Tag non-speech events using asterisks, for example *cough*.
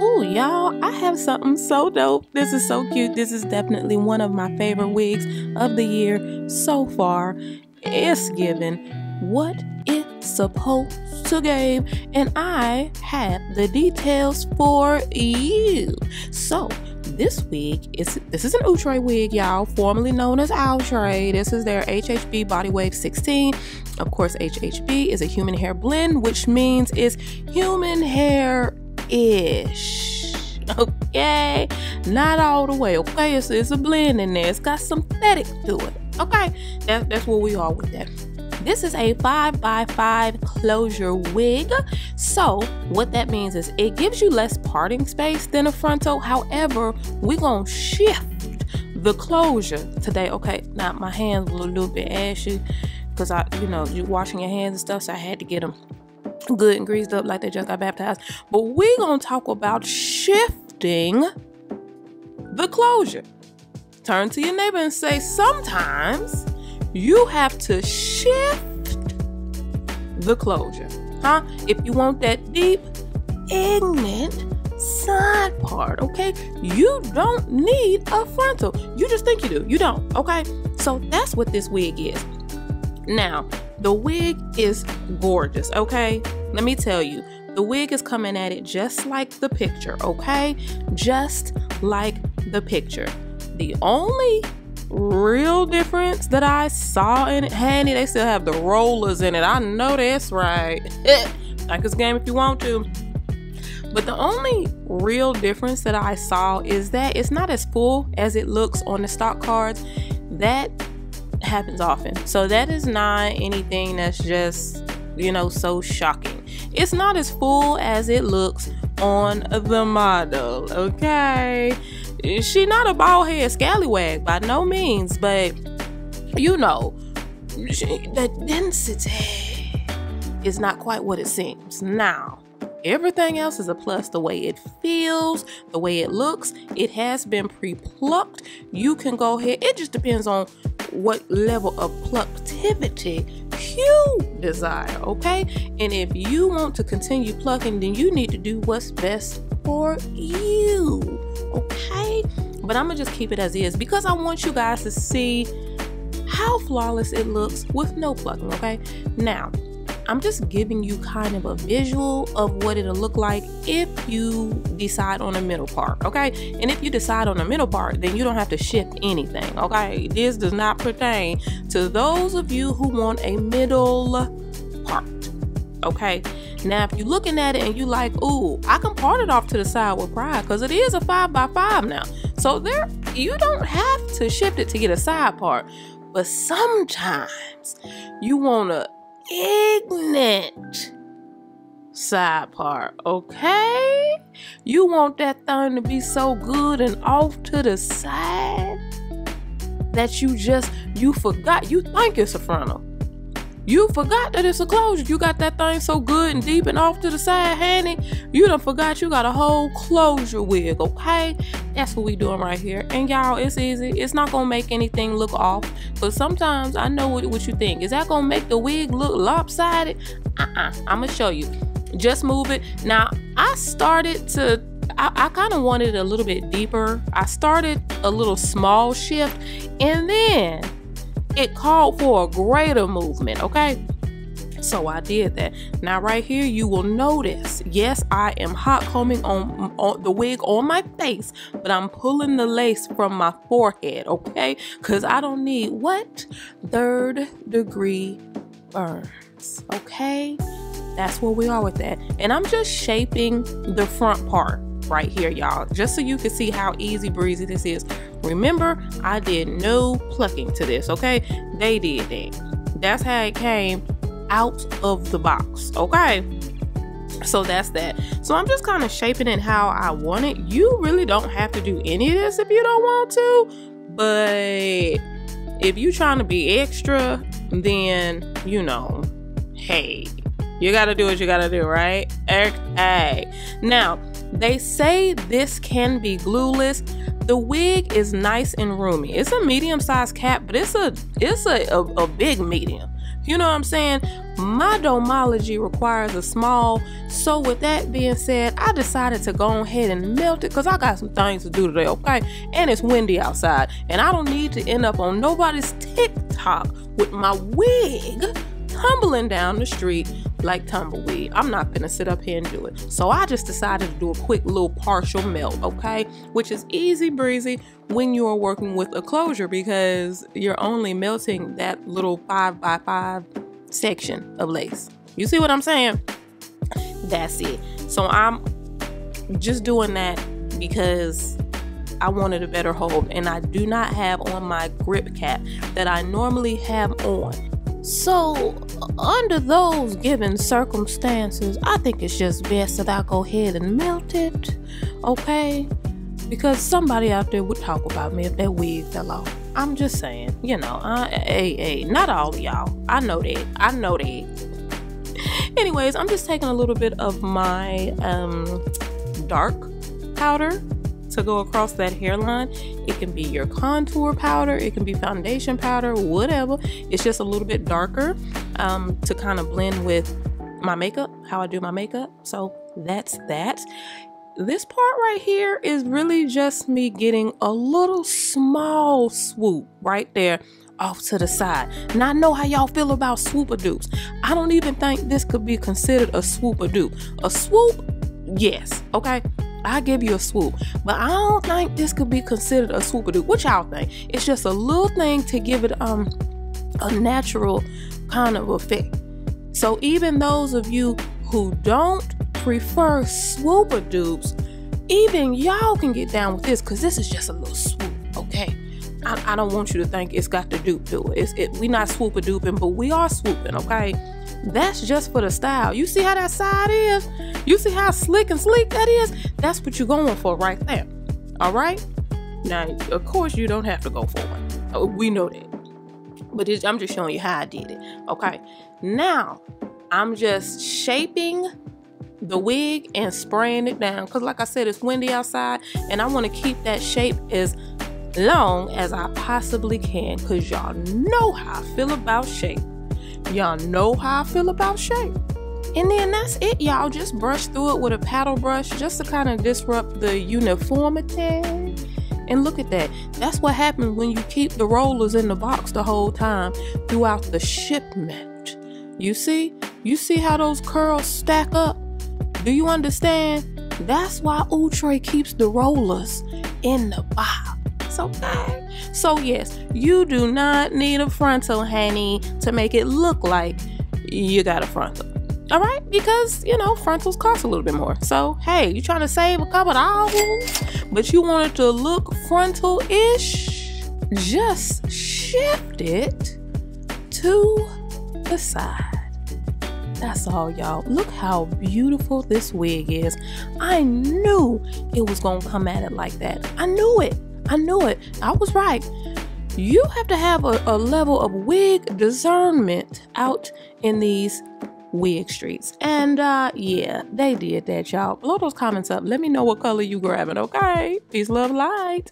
Ooh, y'all, I have something so dope. This is so cute. This is definitely one of my favorite wigs of the year so far. It's given what it's supposed to give, and I have the details for you. So, this wig is this is an Outre wig, y'all, formerly known as Outre. This is their HHB Body Wave 16. Of course, HHB is a human hair blend, which means it's human hair ish. Okay, not all the way. Okay, it's, it's a blend in there. It's got synthetic to it. Okay, that, that's where we are with that. This is a 5x5 closure wig. So, what that means is it gives you less parting space than a frontal. However, we're going to shift the closure today. Okay, now my hands were a little bit ashy because I, you know, you're washing your hands and stuff, so I had to get them good and greased up like they just got baptized. But we're going to talk about shifting the closure. Turn to your neighbor and say, sometimes you have to shift the closure. Huh? If you want that deep, ignorant side part, okay? You don't need a frontal. You just think you do. You don't, okay? So that's what this wig is. Now, the wig is gorgeous, okay? Let me tell you, the wig is coming at it just like the picture, okay? Just like the picture. The only real difference that I saw in it, honey, they still have the rollers in it. I know that's right. *laughs* like this game if you want to. But the only real difference that I saw is that it's not as full as it looks on the stock cards. That happens often. So that is not anything that's just, you know, so shocking. It's not as full as it looks on the model, okay? She not a bald head scallywag by no means, but you know, she, the density is not quite what it seems. Now, Everything else is a plus. The way it feels, the way it looks, it has been pre plucked. You can go ahead, it just depends on what level of plucktivity you desire, okay? And if you want to continue plucking, then you need to do what's best for you, okay? But I'm gonna just keep it as is because I want you guys to see how flawless it looks with no plucking, okay? Now, I'm just giving you kind of a visual of what it'll look like if you decide on a middle part, okay? And if you decide on a middle part, then you don't have to shift anything, okay? This does not pertain to those of you who want a middle part, okay? Now, if you're looking at it and you like, ooh, I can part it off to the side with pride because it is a five by five now. So there, you don't have to shift it to get a side part. But sometimes you want to ignorant side part, okay? You want that thing to be so good and off to the side that you just you forgot you think it's a frontal. You forgot that it's a closure. You got that thing so good and deep and off to the side, honey. You done forgot you got a whole closure wig, okay? That's what we doing right here. And y'all, it's easy. It's not gonna make anything look off. But sometimes I know what, what you think. Is that gonna make the wig look lopsided? Uh-uh. I'm gonna show you. Just move it. Now, I started to I, I kind of wanted it a little bit deeper. I started a little small shift and then it called for a greater movement, okay? So I did that. Now right here, you will notice, yes, I am hot combing on, on, the wig on my face, but I'm pulling the lace from my forehead, okay? Because I don't need what? Third degree burns, okay? That's where we are with that. And I'm just shaping the front part right here, y'all, just so you can see how easy breezy this is. Remember, I did no plucking to this, okay? They did that. That's how it came out of the box, okay? So that's that. So I'm just kind of shaping it how I want it. You really don't have to do any of this if you don't want to, but if you're trying to be extra, then you know, hey, you gotta do what you gotta do, right? Okay. Now, they say this can be glueless. The wig is nice and roomy. It's a medium-sized cap, but it's a it's a, a, a big medium. You know what I'm saying? My domology requires a small. So, with that being said, I decided to go ahead and melt it because I got some things to do today, okay? And it's windy outside, and I don't need to end up on nobody's TikTok with my wig tumbling down the street like tumbleweed. I'm not gonna sit up here and do it. So I just decided to do a quick little partial melt, okay? Which is easy breezy when you are working with a closure because you're only melting that little five by five section of lace. You see what I'm saying? That's it. So I'm just doing that because I wanted a better hold and I do not have on my grip cap that I normally have on. So, under those given circumstances, I think it's just best that I go ahead and melt it, okay? Because somebody out there would talk about me if that wig fell off. I'm just saying, you know, I, hey, hey, not all y'all. I know that. I know that. Anyways, I'm just taking a little bit of my um, dark powder to go across that hairline. It can be your contour powder, it can be foundation powder, whatever. It's just a little bit darker um, to kind of blend with my makeup, how I do my makeup. So that's that. This part right here is really just me getting a little small swoop right there off to the side. Now I know how y'all feel about swooper dupes. I don't even think this could be considered a swooper dupe. A swoop, yes, okay. I give you a swoop, but I don't think this could be considered a swoop. What y'all think? It's just a little thing to give it um a natural kind of effect. So even those of you who don't prefer swooper dupes, even y'all can get down with this because this is just a little swoop, okay? I, I, don't want you to think it's got the dupe to it. It's, it we not swooper duping, but we are swooping, okay? That's just for the style. You see how that side is? You see how slick and sleek that is? That's what you're going for right there. All right? Now, of course, you don't have to go for it. Oh, we know that. But I'm just showing you how I did it. Okay. Now, I'm just shaping the wig and spraying it down because like i said it's windy outside and i want to keep that shape as long as i possibly can because y'all know how i feel about shape Y'all know how I feel about shape. And then that's it, y'all. Just brush through it with a paddle brush just to kind of disrupt the uniformity. And look at that. That's what happens when you keep the rollers in the box the whole time throughout the shipment. You see? You see how those curls stack up? Do you understand? That's why Outre keeps the rollers in the box okay. So, yes, you do not need a frontal, honey, to make it look like you got a frontal. All right, because you know frontals cost a little bit more. So hey, you trying to save a couple dollars, but you want it to look frontal-ish? Just shift it to the side. That's all, y'all. Look how beautiful this wig is. I knew it was gonna come at it like that. I knew it. I knew it. I was right. You have to have a, a level of wig discernment out in these wig streets. And uh yeah, they did that, y'all. Blow those comments up. Let me know what color you grabbing, okay? Peace, love, light.